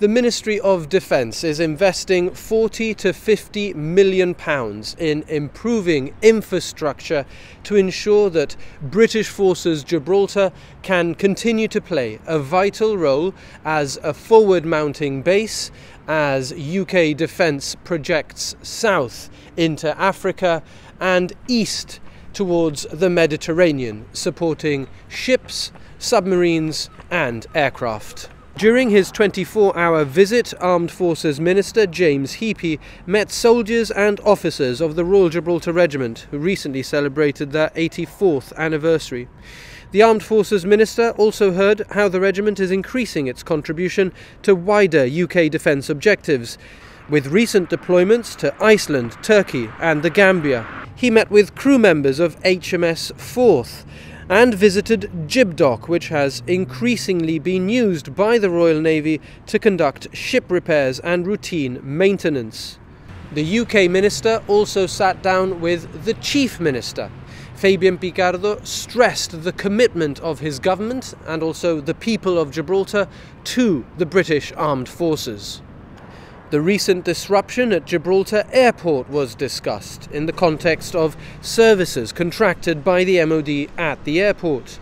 The Ministry of Defence is investing 40 to 50 million pounds in improving infrastructure to ensure that British Forces Gibraltar can continue to play a vital role as a forward mounting base as UK defence projects south into Africa and east towards the Mediterranean, supporting ships, submarines, and aircraft. During his 24 hour visit, Armed Forces Minister James Heappey met soldiers and officers of the Royal Gibraltar Regiment who recently celebrated their 84th anniversary. The Armed Forces Minister also heard how the regiment is increasing its contribution to wider UK defence objectives, with recent deployments to Iceland, Turkey, and the Gambia. He met with crew members of HMS Forth and visited Gibdock, which has increasingly been used by the Royal Navy to conduct ship repairs and routine maintenance. The UK minister also sat down with the chief minister. Fabian Picardo stressed the commitment of his government and also the people of Gibraltar to the British Armed Forces. The recent disruption at Gibraltar Airport was discussed in the context of services contracted by the MOD at the airport.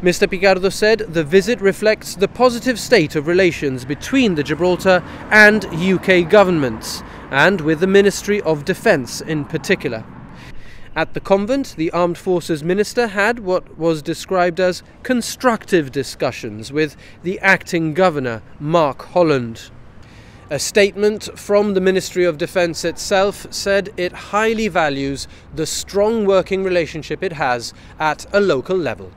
Mr. Picardo said the visit reflects the positive state of relations between the Gibraltar and UK governments, and with the Ministry of Defence in particular. At the convent, the Armed Forces Minister had what was described as constructive discussions with the acting governor, Mark Holland. A statement from the Ministry of Defence itself said it highly values the strong working relationship it has at a local level.